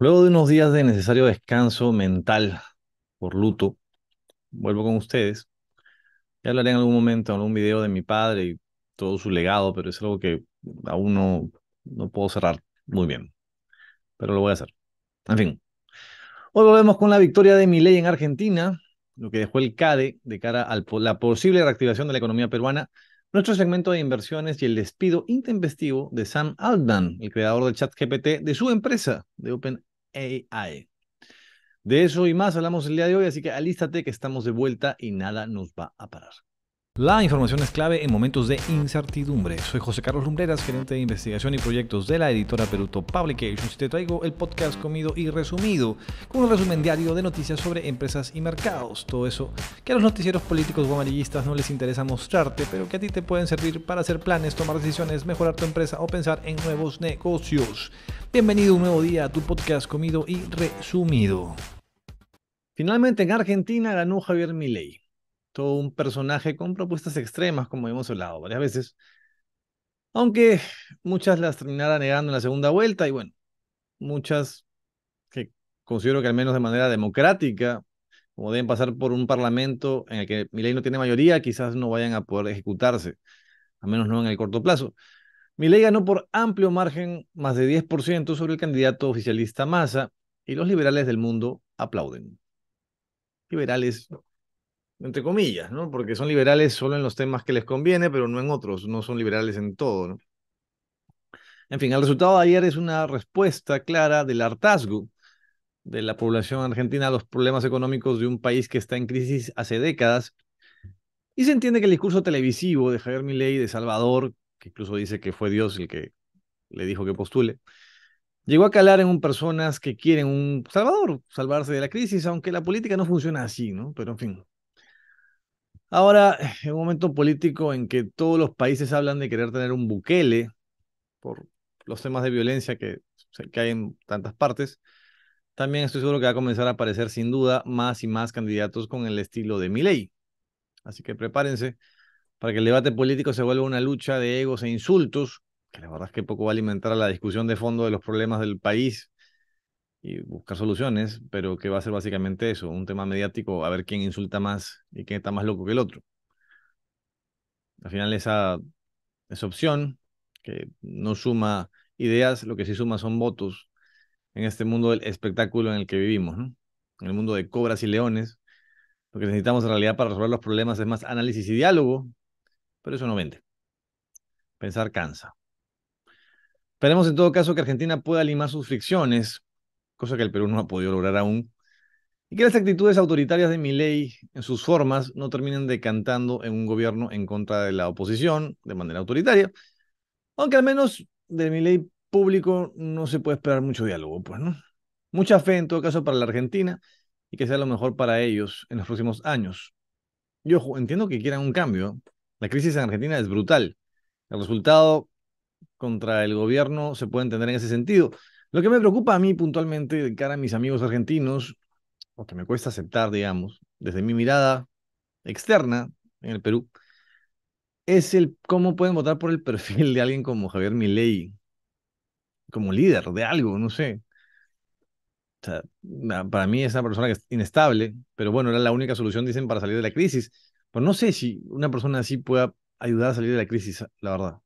Luego de unos días de necesario descanso mental por luto, vuelvo con ustedes. Ya hablaré en algún momento en un video de mi padre y todo su legado, pero es algo que aún no, no puedo cerrar muy bien. Pero lo voy a hacer. En fin. Hoy volvemos con la victoria de Milei en Argentina, lo que dejó el CADE de cara a la posible reactivación de la economía peruana, nuestro segmento de inversiones y el despido intempestivo de Sam Altman, el creador del chat GPT de su empresa, de Open AI. De eso y más hablamos el día de hoy, así que alístate que estamos de vuelta y nada nos va a parar. La información es clave en momentos de incertidumbre. Soy José Carlos Lumbreras, gerente de investigación y proyectos de la editora Peruto Publications. Te traigo el podcast comido y resumido, con un resumen diario de noticias sobre empresas y mercados. Todo eso que a los noticieros políticos o amarillistas no les interesa mostrarte, pero que a ti te pueden servir para hacer planes, tomar decisiones, mejorar tu empresa o pensar en nuevos negocios. Bienvenido un nuevo día a tu podcast comido y resumido. Finalmente en Argentina ganó Javier Milei todo un personaje con propuestas extremas, como hemos hablado varias veces, aunque muchas las terminara negando en la segunda vuelta y bueno, muchas que considero que al menos de manera democrática, como deben pasar por un parlamento en el que mi ley no tiene mayoría, quizás no vayan a poder ejecutarse, al menos no en el corto plazo. Mi ley ganó por amplio margen, más de 10% sobre el candidato oficialista Massa, y los liberales del mundo aplauden. Liberales entre comillas, ¿no? Porque son liberales solo en los temas que les conviene, pero no en otros, no son liberales en todo, ¿no? En fin, el resultado de ayer es una respuesta clara del hartazgo de la población argentina a los problemas económicos de un país que está en crisis hace décadas. Y se entiende que el discurso televisivo de Javier Milei de Salvador, que incluso dice que fue Dios el que le dijo que postule, llegó a calar en personas que quieren un Salvador, salvarse de la crisis, aunque la política no funciona así, ¿no? Pero en fin, Ahora, en un momento político en que todos los países hablan de querer tener un Bukele por los temas de violencia que, que hay en tantas partes, también estoy seguro que va a comenzar a aparecer sin duda más y más candidatos con el estilo de Milei. Así que prepárense para que el debate político se vuelva una lucha de egos e insultos, que la verdad es que poco va a alimentar a la discusión de fondo de los problemas del país y buscar soluciones, pero que va a ser básicamente eso, un tema mediático, a ver quién insulta más y quién está más loco que el otro. Al final esa, esa opción, que no suma ideas, lo que sí suma son votos en este mundo del espectáculo en el que vivimos. En el mundo de cobras y leones. Lo que necesitamos en realidad para resolver los problemas es más análisis y diálogo, pero eso no vende. Pensar cansa. Esperemos en todo caso que Argentina pueda limar sus fricciones cosa que el Perú no ha podido lograr aún, y que las actitudes autoritarias de Milei en sus formas no terminen decantando en un gobierno en contra de la oposición de manera autoritaria, aunque al menos de Milei público no se puede esperar mucho diálogo, pues, ¿no? Mucha fe en todo caso para la Argentina y que sea lo mejor para ellos en los próximos años. Yo entiendo que quieran un cambio. La crisis en Argentina es brutal. El resultado contra el gobierno se puede entender en ese sentido, lo que me preocupa a mí puntualmente de cara a mis amigos argentinos, o que me cuesta aceptar, digamos, desde mi mirada externa en el Perú, es el cómo pueden votar por el perfil de alguien como Javier Milei, como líder de algo, no sé. O sea, para mí es una persona que es inestable, pero bueno, era la única solución, dicen, para salir de la crisis. Pero no sé si una persona así pueda ayudar a salir de la crisis, la verdad.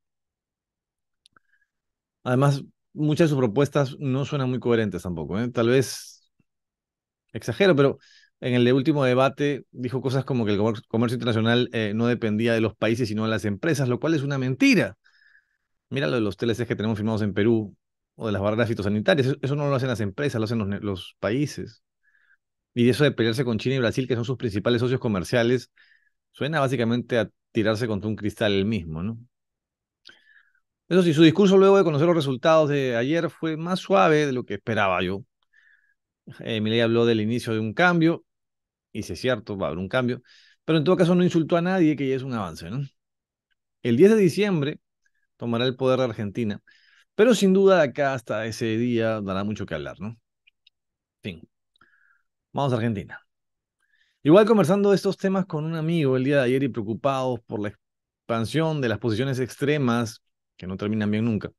Además, muchas de sus propuestas no suenan muy coherentes tampoco. ¿eh? Tal vez exagero, pero en el último debate dijo cosas como que el comercio internacional eh, no dependía de los países, sino de las empresas, lo cual es una mentira. Mira lo de los TLCs que tenemos firmados en Perú o de las barreras fitosanitarias. Eso, no lo hacen las empresas, lo hacen los, los países. Y eso de pelearse con China y Brasil, que son sus principales socios comerciales, suena básicamente a tirarse contra un cristal el mismo, ¿no? Eso sí, su discurso luego de conocer los resultados de ayer fue más suave de lo que esperaba yo. Eh, habló del inicio de un cambio, y si es cierto, va a haber un cambio, pero en todo caso no insultó a nadie, que ya es un avance. El 10 de diciembre tomará el poder de Argentina, pero sin duda acá hasta ese día dará mucho que hablar, ¿no? Fin. Vamos a Argentina. Igual conversando de estos temas con un amigo el día de ayer y preocupados por la expansión de las posiciones extremas que no terminan bien nunca.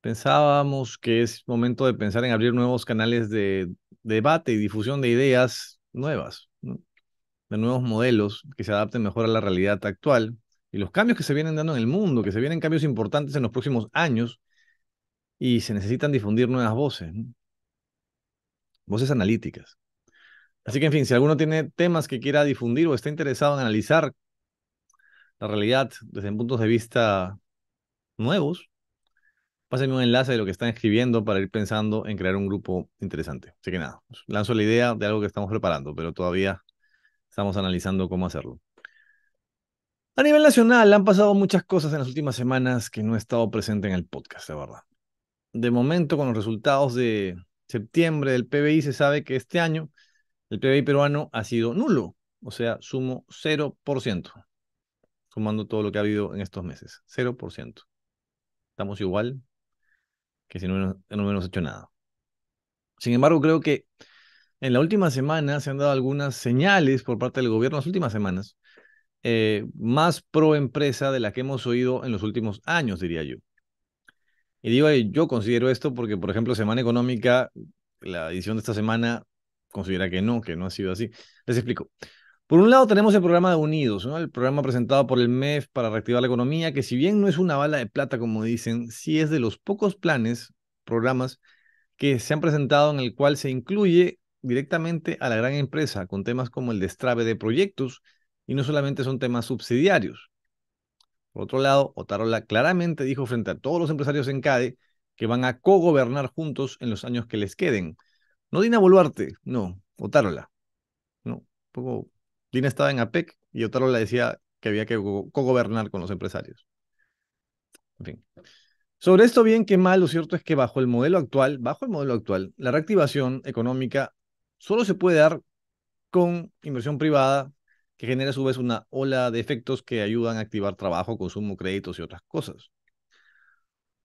pensábamos que es momento de pensar en abrir nuevos canales de debate y difusión de ideas nuevas, de nuevos modelos que se adapten mejor a la realidad actual y los cambios que se vienen dando en el mundo, que se vienen cambios importantes en los próximos años y se necesitan difundir nuevas voces, voces analíticas. Así que, en fin, si alguno tiene temas que quiera difundir o está interesado en analizar la realidad desde puntos de vista nuevos, pásenme un enlace de lo que están escribiendo para ir pensando en crear un grupo interesante. Así que nada, lanzo la idea de algo que estamos preparando, pero todavía estamos analizando cómo hacerlo. A nivel nacional han pasado muchas cosas en las últimas semanas que no he estado presente en el podcast, de verdad. De momento, con los resultados de septiembre del PBI, se sabe que este año el PBI peruano ha sido nulo, o sea, sumo 0%, sumando todo lo que ha habido en estos meses, 0%. Estamos igual que si no, no hubiéramos hecho nada. Sin embargo, creo que en la última semana se han dado algunas señales por parte del gobierno, las últimas semanas, eh, más pro empresa de la que hemos oído en los últimos años, diría yo. Y digo, yo considero esto porque, por ejemplo, Semana Económica, la edición de esta semana, considera que no, que no ha sido así. Les explico. Por un lado tenemos el programa de Unidos, el programa presentado por el MEF para reactivar la economía, que si bien no es una bala de plata, como dicen, sí es de los pocos planes, programas que se han presentado en el cual se incluye directamente a la gran empresa con temas como el destrave de proyectos y no solamente son temas subsidiarios. Por otro lado, Otarola claramente dijo frente a todos los empresarios en CADE que van a cogobernar juntos en los años que les queden. No Dina Boluarte, no, Otarola. No, poco. Dina estaba en APEC y Otarola decía que había que cogobernar con los empresarios. En fin. Sobre esto, bien que mal, lo cierto es que bajo el modelo actual, bajo el modelo actual, la reactivación económica solo se puede dar con inversión privada que genera a su vez una ola de efectos que ayudan a activar trabajo, consumo, créditos y otras cosas.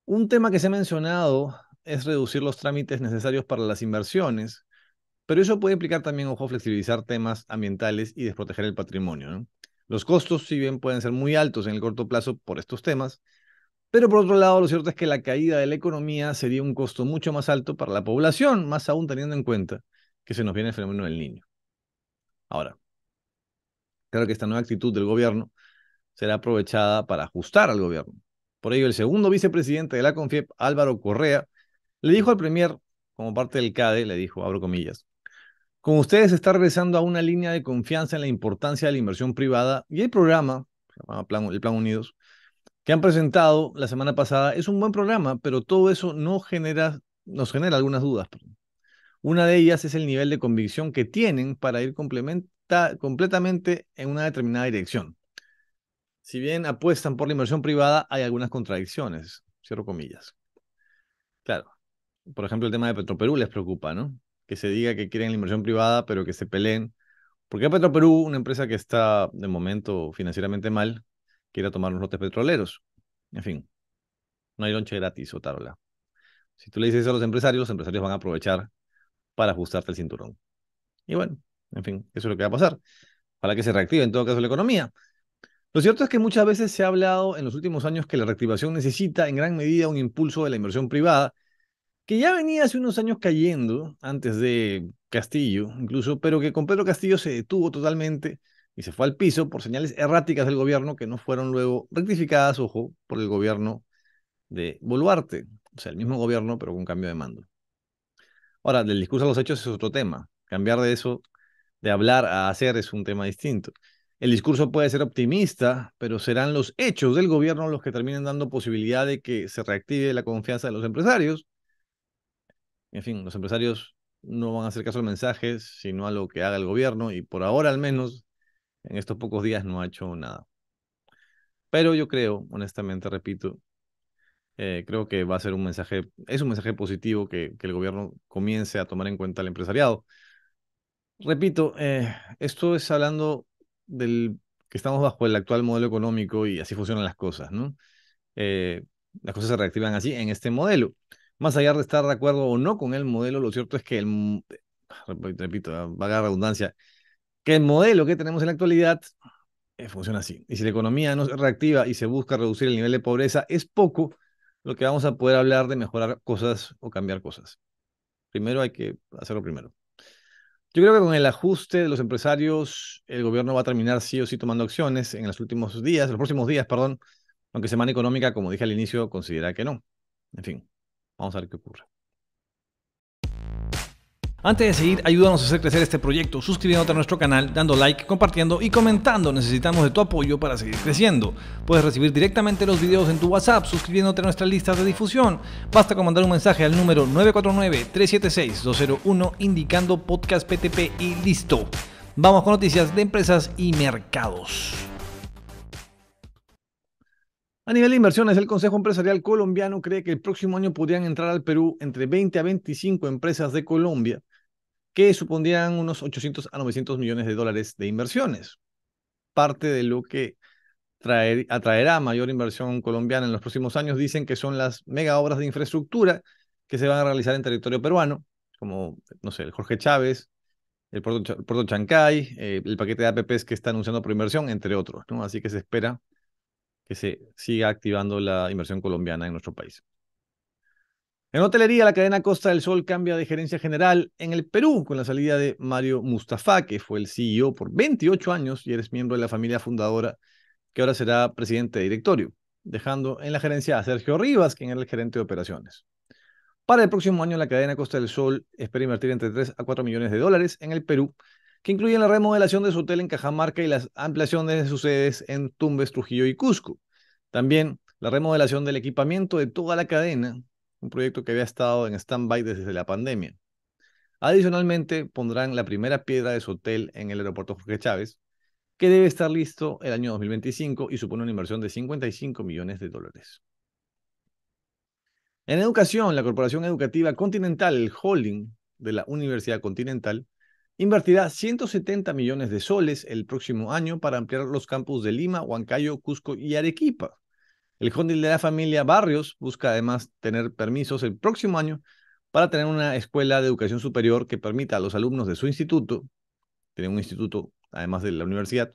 Un tema que se ha mencionado es reducir los trámites necesarios para las inversiones, pero eso puede implicar también, ojo, flexibilizar temas ambientales y desproteger el patrimonio. Los costos, si bien pueden ser muy altos en el corto plazo por estos temas, pero por otro lado, lo cierto es que la caída de la economía sería un costo mucho más alto para la población, más aún teniendo en cuenta que se nos viene el fenómeno del niño. Ahora, claro que esta nueva actitud del gobierno será aprovechada para ajustar al gobierno. Por ello, el segundo vicepresidente de la CONFIEP, Álvaro Correa, le dijo al Premier, como parte del CADE, le dijo, abro comillas, con ustedes está regresando a una línea de confianza en la importancia de la inversión privada y el programa, el Plan Unidos, que han presentado la semana pasada es un buen programa, pero todo eso no genera, nos genera algunas dudas. Una de ellas es el nivel de convicción que tienen para ir completamente en una determinada dirección. Si bien apuestan por la inversión privada, hay algunas contradicciones, cierro comillas. Claro, por ejemplo, el tema de Petroperú les preocupa, ¿no? Que se diga que quieren la inversión privada, pero que se peleen. Porque Petroperú, una empresa que está de momento financieramente mal, quiere tomar los lotes petroleros. En fin, no hay lonche gratis, Otarola. Si tú le dices eso a los empresarios, los empresarios van a aprovechar para ajustarte el cinturón. Y bueno, en fin, eso es lo que va a pasar. Para que se reactive en todo caso la economía. Lo cierto es que muchas veces se ha hablado en los últimos años que la reactivación necesita en gran medida un impulso de la inversión privada, que ya venía hace unos años cayendo, antes de Castillo incluso, pero que con Pedro Castillo se detuvo totalmente y se fue al piso por señales erráticas del gobierno que no fueron luego rectificadas, ojo, por el gobierno de Boluarte, o sea, el mismo gobierno, pero con cambio de mando. Ahora, del discurso a los hechos es otro tema. Cambiar de eso, de hablar a hacer, es un tema distinto. El discurso puede ser optimista, pero serán los hechos del gobierno los que terminen dando posibilidad de que se reactive la confianza de los empresarios. En fin, los empresarios no van a hacer caso al mensaje, sino a lo que haga el gobierno, y por ahora al menos en estos pocos días no ha hecho nada. Pero yo creo, honestamente, repito, eh, creo que va a ser un mensaje, es un mensaje positivo que, el gobierno comience a tomar en cuenta al empresariado. Repito, eh, esto es hablando del que estamos bajo el actual modelo económico y así funcionan las cosas, ¿no? Eh, las cosas se reactivan así en este modelo. Más allá de estar de acuerdo o no con el modelo, lo cierto es que el, repito, vaga redundancia, que el modelo que tenemos en la actualidad eh, funciona así. Y si la economía no se reactiva y se busca reducir el nivel de pobreza, es poco lo que vamos a poder hablar de mejorar cosas o cambiar cosas. Primero hay que hacerlo primero. Yo creo que con el ajuste de los empresarios, el gobierno va a terminar sí o sí tomando acciones en los últimos días, los próximos días, perdón, aunque Semana Económica, como dije al inicio, considera que no. En fin, vamos a ver qué ocurre. Antes de seguir, ayúdanos a hacer crecer este proyecto suscribiéndote a nuestro canal, dando like, compartiendo y comentando. Necesitamos de tu apoyo para seguir creciendo. Puedes recibir directamente los videos en tu WhatsApp suscribiéndote a nuestra lista de difusión. Basta con mandar un mensaje al número 949-376-201 indicando podcast PTP y listo. Vamos con noticias de empresas y mercados. A nivel de inversiones, el Consejo Empresarial Colombiano cree que el próximo año podrían entrar al Perú entre 20 a 25 empresas de Colombia que supondrían unos 800 a 900 millones de dólares de inversiones. Parte de lo que traer, atraerá mayor inversión colombiana en los próximos años dicen que son las mega obras de infraestructura que se van a realizar en territorio peruano, como, no sé, el Jorge Chávez, el Puerto, Chancay, eh, el paquete de APPs que está anunciando por inversión, entre otros. Así que se espera que se siga activando la inversión colombiana en nuestro país. En hotelería, la cadena Costa del Sol cambia de gerencia general en el Perú con la salida de Mario Mustafa, que fue el CEO por 28 años y eres miembro de la familia fundadora, que ahora será presidente de directorio, dejando en la gerencia a Sergio Rivas, quien era el gerente de operaciones. Para el próximo año, la cadena Costa del Sol espera invertir entre 3 a 4 millones de dólares en el Perú, que incluyen la remodelación de su hotel en Cajamarca y las ampliaciones de sus sedes en Tumbes, Trujillo y Cusco. También la remodelación del equipamiento de toda la cadena, un proyecto que había estado en stand-by desde la pandemia. Adicionalmente, pondrán la primera piedra de su hotel en el aeropuerto Jorge Chávez, que debe estar listo el año 2025 y supone una inversión de 55 millones de dólares. En educación, la Corporación Educativa Continental, el holding de la Universidad Continental, invertirá 170 millones de soles el próximo año para ampliar los campus de Lima, Huancayo, Cusco y Arequipa. El holding de la familia Barrios busca además tener permisos el próximo año para tener una escuela de educación superior que permita a los alumnos de su instituto, tiene un instituto además de la universidad,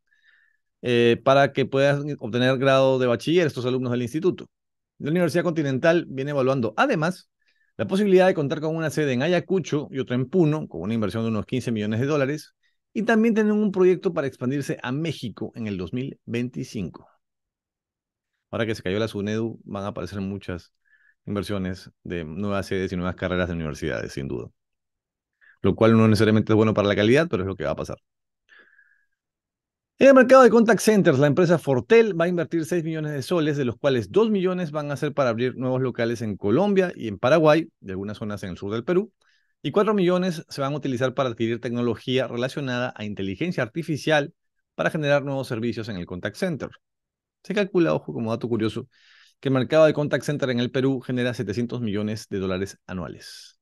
eh, para que puedan obtener grado de bachiller estos alumnos del instituto. La Universidad Continental viene evaluando además la posibilidad de contar con una sede en Ayacucho y otra en Puno, con una inversión de unos 15 millones de dólares, y también tienen un proyecto para expandirse a México en el 2025. Ahora que se cayó la SUNEDU, van a aparecer muchas inversiones de nuevas sedes y nuevas carreras de universidades, sin duda. Lo cual no necesariamente es bueno para la calidad, pero es lo que va a pasar. En el mercado de contact centers, la empresa Fortel va a invertir 6 millones de soles, de los cuales 2 millones van a ser para abrir nuevos locales en Colombia y en Paraguay, de algunas zonas en el sur del Perú, y 4 millones se van a utilizar para adquirir tecnología relacionada a inteligencia artificial para generar nuevos servicios en el contact center. Se calcula, ojo, como dato curioso, que el mercado de contact center en el Perú genera 700 millones de dólares anuales.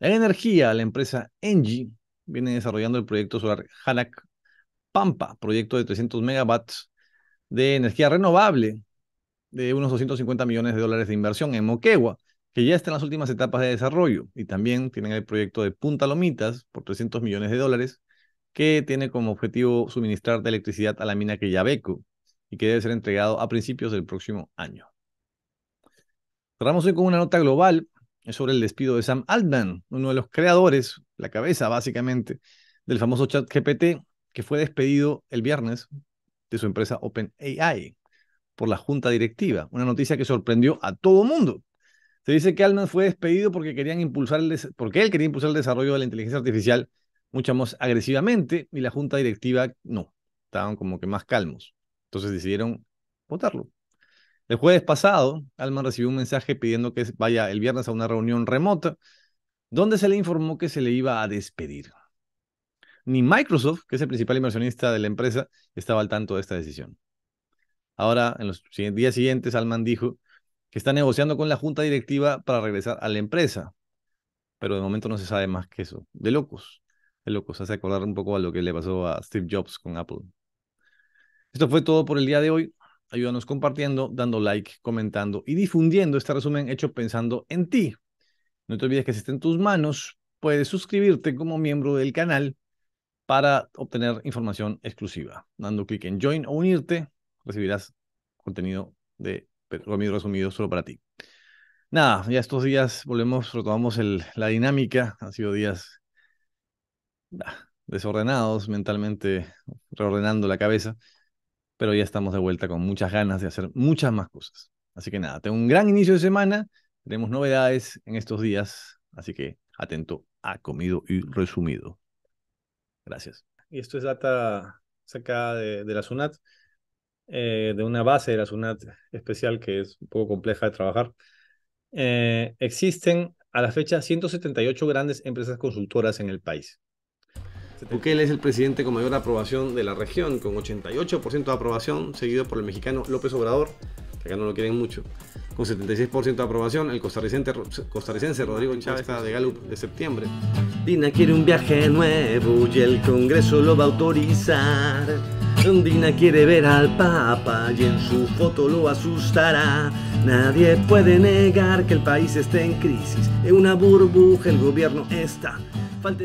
En energía, la empresa Engie viene desarrollando el proyecto solar Hanak Pampa, proyecto de 300 megawatts de energía renovable de unos 250 millones de dólares de inversión en Moquegua, que ya está en las últimas etapas de desarrollo. Y también tienen el proyecto de Punta Lomitas por 300 millones de dólares, que tiene como objetivo suministrar de electricidad a la mina Quellaveco y que debe ser entregado a principios del próximo año. Cerramos hoy con una nota global sobre el despido de Sam Altman, uno de los creadores, la cabeza básicamente, del famoso chat GPT, que fue despedido el viernes de su empresa OpenAI por la junta directiva. Una noticia que sorprendió a todo mundo. Se dice que Altman fue despedido porque, querían impulsar el porque él quería impulsar el desarrollo de la inteligencia artificial mucho más agresivamente y la junta directiva no, estaban como que más calmos. Entonces decidieron votarlo. El jueves pasado, Alman recibió un mensaje pidiendo que vaya el viernes a una reunión remota donde se le informó que se le iba a despedir. Ni Microsoft, que es el principal inversionista de la empresa, estaba al tanto de esta decisión. Ahora, en los días siguientes, Alman dijo que está negociando con la junta directiva para regresar a la empresa, pero de momento no se sabe más que eso. De locos. Es loco, se hace acordar un poco a lo que le pasó a Steve Jobs con Apple. Esto fue todo por el día de hoy. Ayúdanos compartiendo, dando like, comentando y difundiendo este resumen hecho pensando en ti. No te olvides que si está en tus manos, puedes suscribirte como miembro del canal para obtener información exclusiva. Dando clic en Join o unirte, recibirás contenido de comido resumido solo para ti. Nada, ya estos días volvemos, retomamos el, la dinámica. Han sido días desordenados mentalmente, reordenando la cabeza, pero ya estamos de vuelta con muchas ganas de hacer muchas más cosas. Así que nada, tengo un gran inicio de semana. Tenemos novedades en estos días, así que atento a comido y resumido. Gracias. Y esto es data sacada de, de la SUNAT, eh, de una base de la SUNAT especial que es un poco compleja de trabajar. Eh, existen a la fecha 178 grandes empresas consultoras en el país. Bukele es el presidente con mayor aprobación de la región, con 88% de aprobación, seguido por el mexicano López Obrador, que acá no lo quieren mucho, con 76% de aprobación, el costarricense, costarricense Rodrigo Chávez de Gallup de septiembre. Dina quiere un viaje nuevo y el Congreso lo va a autorizar. Dina quiere ver al Papa y en su foto lo asustará. Nadie puede negar que el país está en crisis, en una burbuja el gobierno está. Falta